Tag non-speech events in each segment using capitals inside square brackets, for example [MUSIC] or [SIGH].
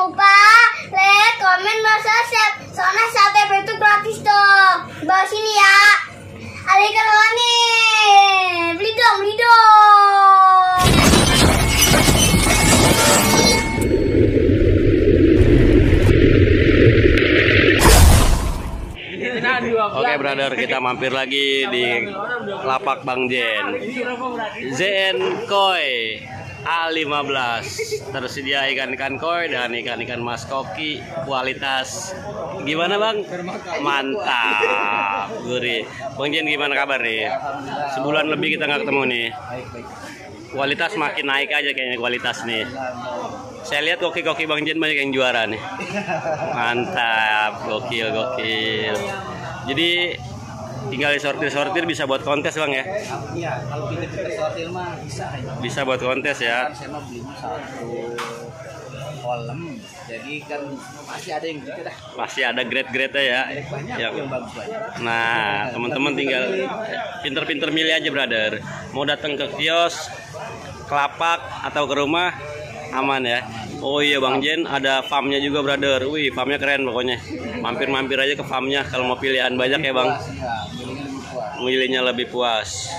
lupa like, komen, dan subscribe. Soalnya sate itu gratis dong. Di bawah sini ya. Ada ikan nih. Beli dong, beli dong. Oke brother, kita mampir lagi di lapak Bang Jen. ZN Koi A15 tersedia ikan-ikan koi dan ikan-ikan mas koki kualitas gimana bang? Mantap, gurih. Bang Jen gimana kabar nih? Sebulan lebih kita nggak ketemu nih. Kualitas makin naik aja kayaknya kualitas nih. Saya lihat koki-koki Bang Jen banyak yang juara nih. Mantap, gokil, gokil. Jadi tinggal disortir-sortir bisa buat kontes bang ya? Iya, kalau kita sortir mah bisa ya. Bisa buat kontes ya? Kan saya mah belinya satu kolam, jadi kan masih ada yang gitu dah. Pasti ada grade-grade ya. Banyak Yang- yang bagus banyak. Nah, teman-teman tinggal pinter-pinter milih aja, brother. Mau datang ke kios, kelapak atau ke rumah aman ya. Oh iya Bang Jen ada farmnya juga brother. Wih farmnya keren pokoknya. Mampir-mampir aja ke farmnya kalau mau pilihan banyak ya Bang. Lebih. Milihnya lebih puas.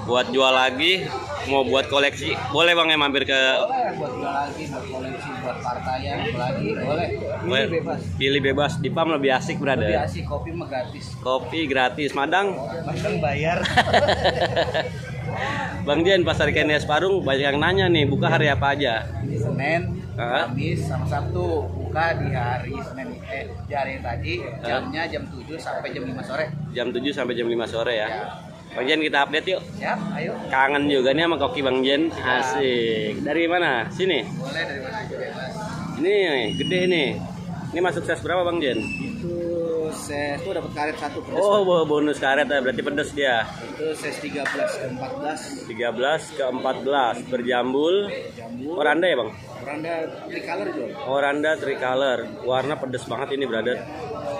Buat jual lagi, mau buat koleksi, boleh Bang ya mampir ke Boleh buat jual lagi, buat koleksi, buat partayan, lagi boleh. Boleh. bebas. Pilih bebas di farm lebih asik Lebih brother. asik, kopi mah gratis. Kopi gratis, Madang. Masang bayar. [LAUGHS] Bang Jen pasar ikan hias Parung banyak yang nanya nih buka hari apa aja? Senin? Kamis, sama Sabtu. Buka di hari Senin eh di hari yang tadi jamnya jam 7 sampai jam 5 sore. jam 7 sampai jam 5 sore ya? Bang Jen kita update yuk. Siap, ayo. kangen juga nih sama koki Bang Jen asik. Dari mana? Sini? Boleh dari mana aja bebas. ini nih, gede nih. Ini masuk ses berapa Bang Jen Itu ses itu dapat karet satu pedas. oh bonus karet ya berarti pedes dia Itu ses 13 ke 14 13 ke 14 berjambul jambu. oranda ya Bang Oranda tricolor jual. oranda tricolor warna pedes banget ini brother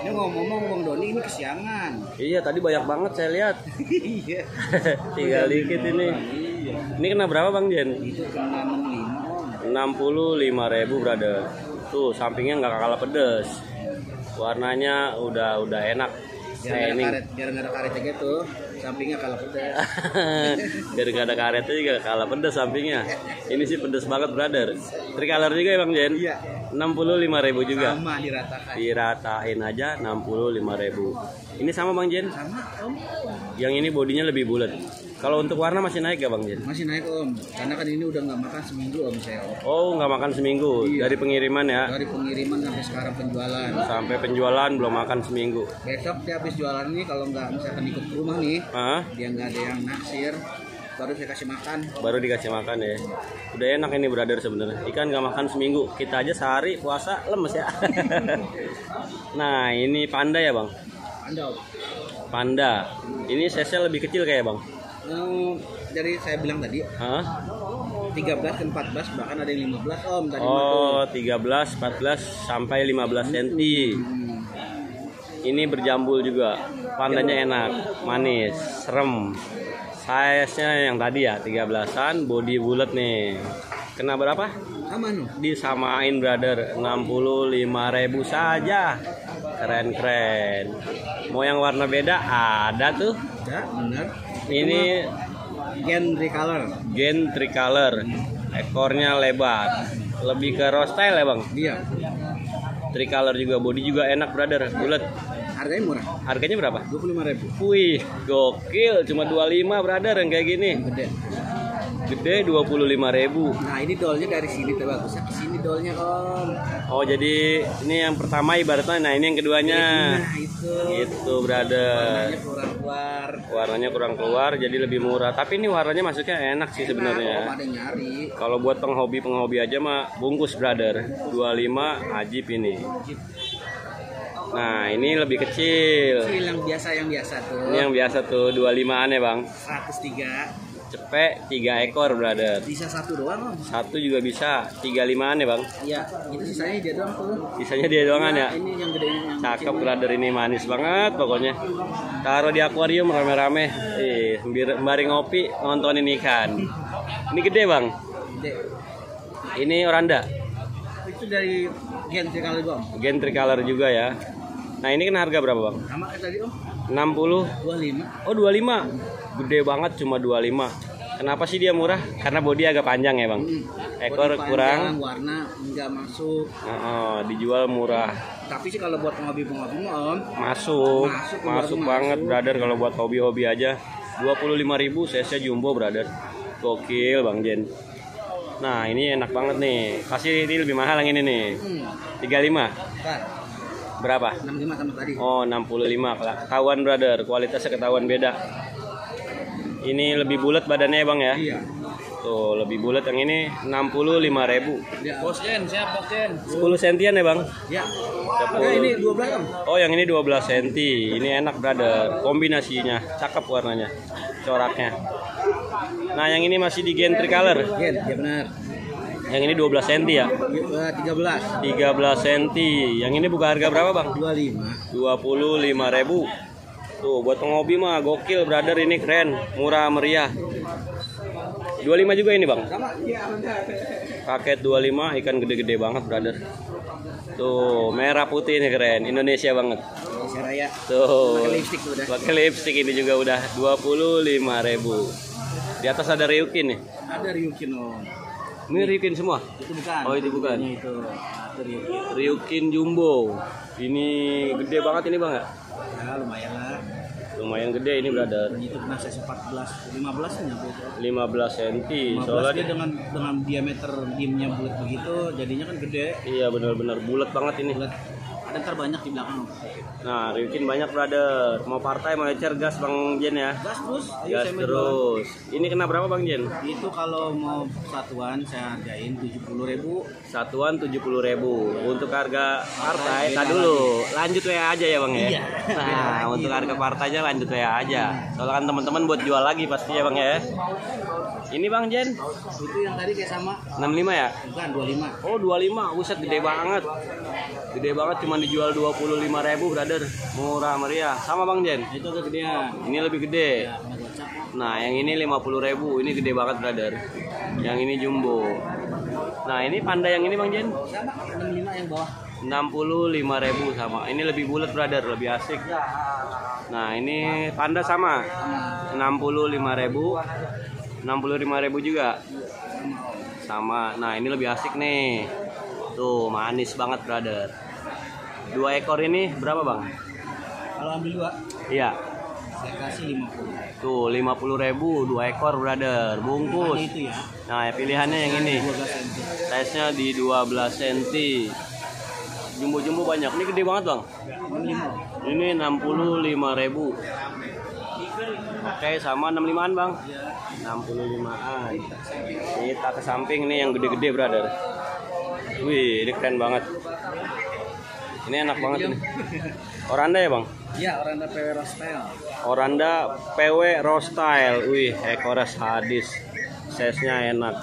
Ini ngomong-ngomong Bang Doni ini kesiangan. [LAUGHS] iya tadi banyak banget saya lihat Iya. [LAUGHS] tinggal dikit ini Iya. ini kena berapa Bang Jen Itu kena 65 Om. 65.000 brother tuh sampingnya nggak kalah pedes warnanya udah udah enak Biar nggak ada shining karet, biar nggak ada karetnya gitu. Sampingnya kalah pedas. [LAUGHS] biar nggak ada karetnya juga kalah pedes sampingnya ini sih pedes banget brother tricolor juga ya bang Jen Iya. 65.000 juga Sama diratakan. diratain aja 65.000 ini sama bang Jen Sama Om. yang ini bodinya lebih bulat kalau untuk warna masih naik ya bang Jen Masih naik Om. Karena kan ini udah nggak makan seminggu Om saya Om. oh nggak makan seminggu Iya. dari pengiriman ya Dari pengiriman sampai sekarang penjualan. sampai penjualan belum makan seminggu Besok dia habis jualan ini kalau nggak misalkan ikut ke rumah nih, Hah? dia nggak ada yang naksir, baru saya kasih makan. baru dikasih makan ya. Udah enak ini brother sebenarnya. Ikan nggak makan seminggu. Kita aja sehari puasa lemes ya. [LAUGHS] Nah ini panda ya bang? Anda Om. panda. Ini size lebih kecil kayak bang? Dari saya bilang tadi Hah? 13 ke 14 bahkan ada yang 15 Om tadi oh tuh. 13 14 sampai 15 cm Hmm. ini berjambul juga. Pandanya enak manis serem size nya yang tadi ya 13an body bulat nih. Kena berapa? Sama disamain brother. 65.000 saja. Keren-keren mau yang warna beda? Ada tuh. Ya, benar. ini Gen recolor. gen tricolor. Ekornya lebar. Lebih ke rose style ya bang? Dia. tricolor juga body juga enak brother. Bulat Harganya murah. harganya berapa 25.000. wih gokil cuma 25 brother yang kayak gini Gede. gede 25.000 Nah, ini dolnya dari sini tuh bagusnya ke sini dolnya, Om. oh jadi ini yang pertama ibaratnya nah ini yang keduanya Nah, itu. gitu brother Warnanya kurang keluar. warnanya kurang keluar jadi lebih murah tapi ini warnanya masuknya enak sih Nah, sebenarnya ada yang nyari. kalau buat penghobi penghobi aja mah bungkus brother 25 ajib ini nah ini lebih kecil Kecil yang biasa yang biasa tuh. ini yang biasa tuh 25an ya bang 103. cepet 3 ekor brother Bisa satu doang, Om. satu juga bisa 35an ya bang Iya, itu sisanya dia doang tuh. sisanya dia doangan ya Ini yang gede yang cakep brother ini manis banget pokoknya taruh di akuarium rame-rame eh sembari ngopi nontonin ikan ini gede bang gede. ini oranda itu dari Gen kali bang. Gen tricolor juga ya. Nah, ini kan harga berapa, Bang? Sama kayak tadi om. 60. 25. Oh, 25. Gede banget cuma 25. Kenapa sih dia murah? Karena bodi agak panjang ya, Bang. Ekor Body kurang. panjang, warna nggak masuk. Oh, dijual murah. Tapi sih kalau buat penghobi-penghobi mah om, Masuk. Masuk, Masuk banget, masuk. brother kalau buat hobi-hobi aja. 25.000 size jumbo, brother. Gokil, Bang Jen. Nah, ini enak banget nih. Pasti ini lebih mahal yang ini nih. hmm, 35. kan, Berapa? 65 sama tadi. Oh 65 ketahuan brother kualitasnya ketahuan beda ini lebih bulat badannya ya bang ya Iya. tuh lebih bulat yang ini 65.000 Ya. Bos Gen, siap Bos Gen. 10 sentian ya bang Ya. 10. Oke, ini 12 om. oh yang ini 12 senti ini enak brother kombinasinya cakep warnanya coraknya nah yang ini masih di gen tricolor Gen, ya benar. Yang ini 12 senti ya Ya, 13. 13 senti yang ini buka harga berapa bang 25. 25.000 Tuh buat penghobi mah gokil brother ini keren, murah meriah. 25 juga ini, Bang. Sama. Paket 25 ikan gede-gede banget, brother. Tuh, merah putih ini keren, Indonesia banget. Indonesia Raya. Tuh. Pakai udah. Pakai lipstick ini juga udah 25.000. Di atas ada Ryukin nih. Ada Ryukin om. Ini Ryukin semua. Itu bukan. Oh, itu bukan. Ini itu. Itu Ryukin. Ryukin Jumbo. Ini gede banget ini, Bang ya? Ya, lumayan lah. Lumayan gede ini, brother. Itu kena size 14, 15 nya nyampe itu. 15 cm. 15 Soalnya dia dengan dengan diameter dimnya bulat begitu, jadinya kan gede. Iya benar-benar bulat banget ini. Bulat. Ada ntar banyak di belakang. Nah, Ryukin banyak brother. Mau partai mau ecer gas Bang Jen ya. Gas terus, ayo Gas saya main terus. Ini kena berapa Bang Jen? Itu kalau mau satuan saya hargain 70.000 Satuan 70.000 Untuk harga partai, tak dulu. Lanjut WA aja ya Bang ya. Iya. Nah, untuk harga partainya lanjut WA aja. Soalnya kan teman-teman buat jual lagi pasti ya Bang ya. Ini Bang Jen. Itu yang tadi kayak sama, 65 ya? bukan 25. Oh 25, buset gede banget. Gede banget cuma dijual 25.000 brother. Murah meriah. Sama Bang Jen? Itu agak gedean. Ini lebih gede. Ya. Nah yang ini 50.000 Ini gede banget brother. Yang ini jumbo. Nah ini panda yang ini Bang Jen? Sama 65 yang bawah. 65.000 sama. Ini lebih bulat brother. Lebih asik. Nah ini panda sama. 65.000 65.000 juga. Sama nah ini lebih asik nih. Tuh manis banget brother. Dua ekor ini berapa bang? Kalau ambil dua, iya. Saya kasih 50. tuh 50.000 dua ekor brother. Bungkus. Itu ya. nah pilihannya yang ini. 12 cm. size nya di 12 cm jumbo-jumbo banyak. Ini gede banget bang. 65. ini 65.000 oke sama 65an bang. 65an kita ke samping nih yang gede-gede brother. Wih ini keren banget. Ini enak banget ini. Oranda ya bang? Ya, orang ada PW Rostel. oranda PW Rostyle. Wih ekornya sadis size nya enak.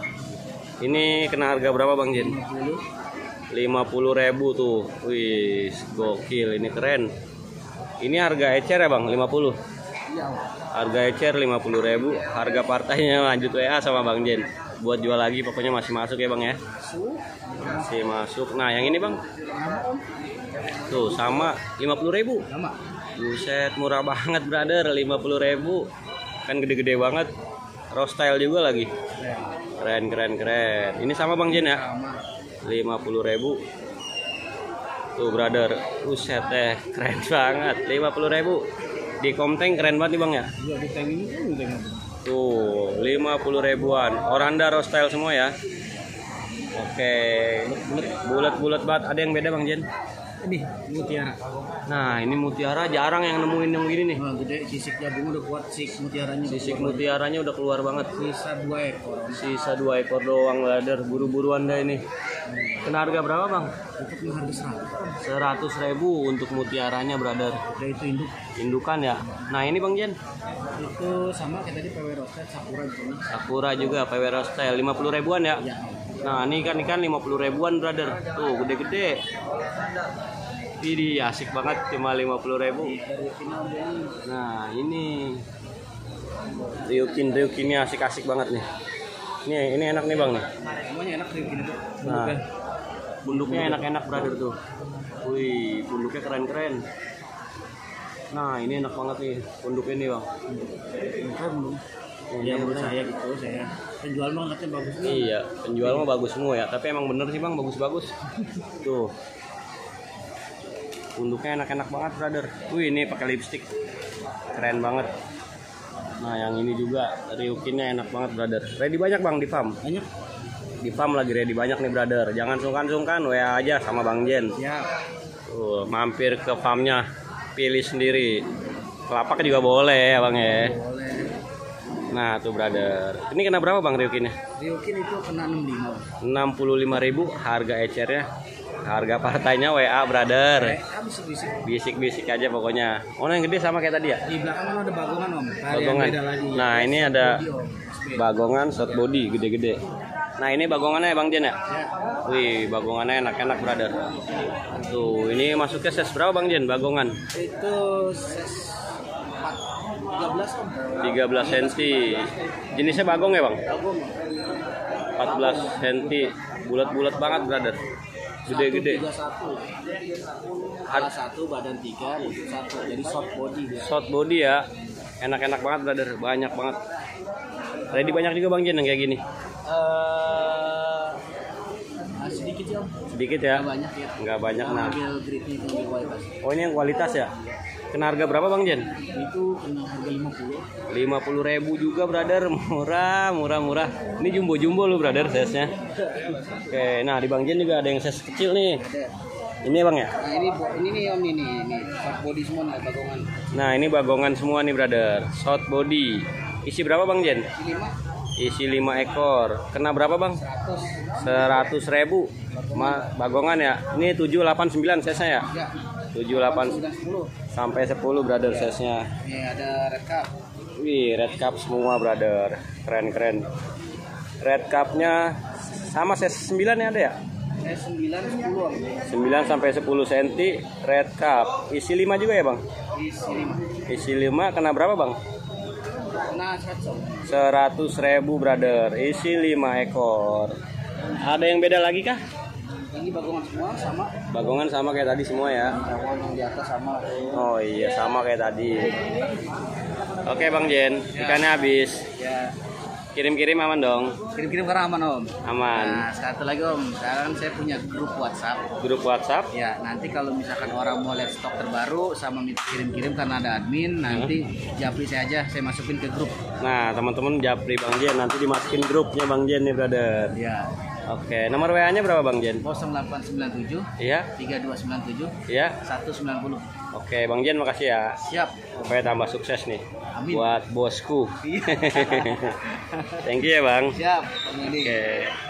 Ini kena harga berapa bang Jin? 50. 50.000 tuh. Wih gokil ini keren. Ini harga ecer ya bang? 50 Iya, Om. Harga ecer 50.000, harga partainya lanjut WA sama Bang Jen. Buat jual lagi pokoknya masih masuk ya Bang ya. Masih masuk. Nah, yang ini Bang. Tuh sama 50.000. Sama. Buset, murah banget brother, 50.000. Kan gede-gede banget. Rostyle juga lagi. Keren keren keren. Ini sama Bang Jen ya. Sama. 50.000. Tuh brother, buset eh keren banget. 50.000. Di Komteng keren banget nih Bang ya. Dua di ini kan Tuh, 50 ribuan. Oranda Rostyle semua ya. Oke. Bulat-bulat banget. Ada yang beda Bang Jen? Ini mutiara. Nah, ini mutiara jarang yang nemuin yang gini nih. Wah, gede sisik jabung udah kuat sik mutiaranya. Sisik mutiaranya udah keluar banget. Sisa dua ekor. Sisa dua ekor doang brother. Buru-buru Anda ini. Kena harga berapa Bang? Untuk harga 100. 100 ribu untuk mutiaranya brother. Udah itu induk. Indukan ya. Nah, ini Bang Jen. Itu sama kayak tadi PW Rostel Sakura gitu. Sakura juga PW Rostyle 50 ribuan ya. Ya. Nah, ini kan ikan 50 ribuan, brother. Tuh, gede-gede. Ini asik banget cuma 50 ribu. Dari final ini. Nah, ini Ryukin Ryukin ini asik-asik banget nih. Ini ini enak nih, Bang nih. Semuanya enak sih gini tuh. Nah. Bentuknya. punduknya enak-enak brother tuh wih punduknya keren-keren nah ini enak banget nih punduknya nih bang belum. Oh, Ya ini menurut saya gitu saya. Penjual mah katanya bagus nih. Iya, penjual mah bagus semua ya. Tapi emang bener sih bang, bagus-bagus. [LAUGHS] Tuh, punduknya enak-enak banget, brother. Wih, ini pakai lipstick, keren banget. Nah, yang ini juga Ryukinnya enak banget, brother. Ready banyak bang di farm. Banyak. Di farm lagi ready banyak nih, brother. Jangan sungkan-sungkan, WA aja sama Bang Jen. Ya. Tuh, mampir ke farmnya, pilih sendiri. Kelapak juga boleh ya bang ya. Boleh. Nah, tuh brother. Ini kena berapa bang Ryukinnya? Ryukin itu kena 65. 65.000 harga ecernya harga partainya WA brother bisik. bisik-bisik aja pokoknya oh yang gede sama kayak tadi ya Di belakang kan ada bagongan om. Bagongan beda lagi. nah ini ada bagongan short body gede-gede nah ini bagongannya bang Jen ya Ya. wih bagongannya enak-enak brother tuh ini masuknya ses berapa bang Jen bagongan Itu ses 4 13 om. 13 cm jenisnya bagong ya bang Bagong. 14 cm bulat-bulat banget brother gede-gede 31. Kepala satu, badan tiga, lutut satu. Jadi short body dia. short body ya enak-enak banget brother banyak banget ready banyak juga bang Jen yang kayak gini Eh, ah, sedikit ya om. Sedikit ya. Nggak banyak ya. nggak banyak nah. Ambil grade itu lebih kualitas. oh ini yang kualitas ya? Kena harga berapa bang Jen? Itu kena harga 50. 50.000 ribu juga brother. Murah murah murah. Ini jumbo jumbo lu brother size nya oke nah di bang Jen juga ada yang size kecil nih. Ini ya bang ya? Nah ini ini nih om ini ini. Short body semua nih bagongan. nah ini bagongan semua nih brother. Short body. Isi berapa bang Jen? Ini lima isi 5 ekor kena berapa bang 100. 100 ribu Ma, bagongan ya ini 789 size nya ya Ya. 78 9 10. sampai 10 brother size nya Nih ada red cup. wih red cup semua brother keren keren red cupnya sama size 9 ya ada ya Eh 9 10 om. 9 sampai 10 cm red cup isi 5 juga ya bang Isi 5. isi 5 kena berapa bang Kena 100 om. 100 ribu brother isi 5 ekor ada yang beda lagi kah Ini bagongan semua sama. bagongan sama kayak tadi semua ya Bagongan yang di atas sama. oh iya sama kayak tadi oke bang Jen ikannya habis Ya. Kirim-kirim aman dong Kirim-kirim karena aman om. aman Nah satu lagi om. Sekarang saya punya grup WhatsApp. grup WhatsApp Ya, nanti kalau misalkan orang mau lihat stok terbaru sama minta kirim-kirim karena ada admin, nanti japri saya aja, saya masukin ke grup. Nah, teman-teman japri Bang Jen nanti dimasukin grupnya Bang Jen nih, brother. Ya, Oke, nomor WA-nya berapa Bang Jen? 0897 Iya, 3297 iya. 190. Oke, Bang Jen makasih ya. Siap. Supaya tambah sukses nih Amin. buat bosku. Iya. [LAUGHS] Thank you ya, Bang. Siap. Oke.